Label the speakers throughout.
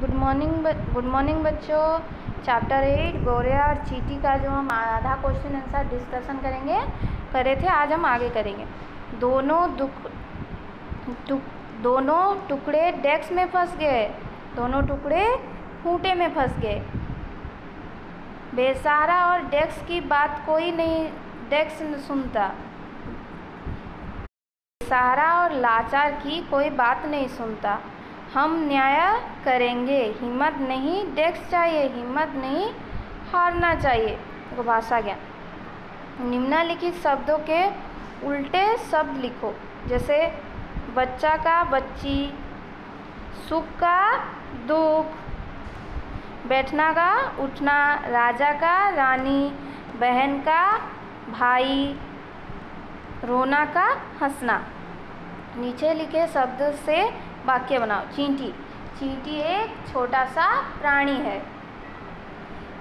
Speaker 1: Good morning good morning बच्चों। Chapter eight गौरिया और चीटी का जो हम आधा क्वेश्चन आंसर डिस्कशन करेंगे करे थे आज हम आगे करेंगे। दोनों दुख टुक, दोनों टुकड़े डेस्क में फंस गए। दोनों टुकड़े खूंटे में फंस गए। बेसहारा और डेस्क की बात कोई नहीं डेस्क सुनता। बेसहारा और लाचार की कोई बात नहीं सुनता। हम न्याय करेंगे। हिम्मत नहीं, डेस्क चाहिए, हिम्मत नहीं, हारना चाहिए। देखो भाषा ज्ञान निम्नलिखित शब्दों के उल्टे शब्द लिखो। जैसे, बच्चा का बच्ची, सुख का दुख, बैठना का उठना, राजा का रानी, बहन का भाई, रोना का हंसना। नीचे लिखे शब्द से वाक्य बनाओ। चींटी। चींटी एक छोटा सा प्राणी है।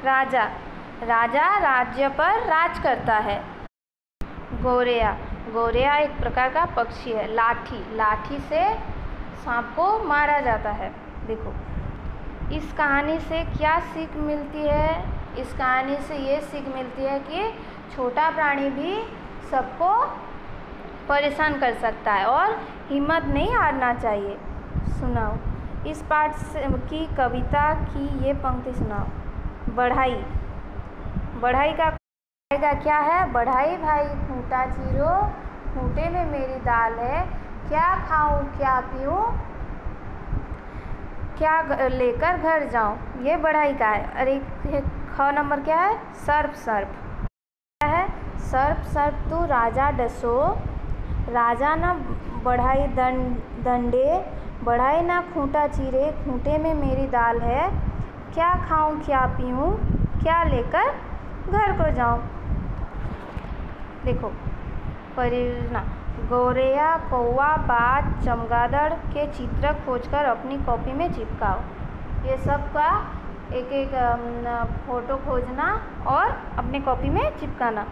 Speaker 1: राजा। राजा राज्य पर राज करता है। गोरेया। गोरेया एक प्रकार का पक्षी है। लाठी। लाठी से सांप को मारा जाता है। देखो। इस कहानी से क्या सीख मिलती है? इस कहानी से ये सीख मिलती है कि छोटा प्राणी भी सबको परेशान कर सकता है और हिम्मत नहीं हारना चाहिए। सुनाओ। इस पाठ की कविता की ये पंक्ति सुनाओ। बढ़ाई। बढ़ाई का का क्या है? बढ़ाई भाई फूटा चीरो, खूंटे में मेरी दाल है। क्या खाऊं, क्या पीऊं? क्या लेकर घर जाऊँ? ये बढ़ाई का है। अरे ख नंबर क्या है? सर्प सर्प। क्या है? सर्प सर्प तू राजा डसो। राजा न बढ़ाई दंड दंडे बढ़ाई ना खूंटा चीरे, खूंटे में मेरी दाल है। क्या खाऊं, क्या पीऊं, क्या लेकर घर को जाऊँ? देखो, परियोजना। गौरैया, कौवा, बाज, चमगादड़ के चित्र खोजकर अपनी कॉपी में चिपकाओ। ये सब का एक एक फ़ोटो खोजना और अपनी कॉपी में चिपकाना।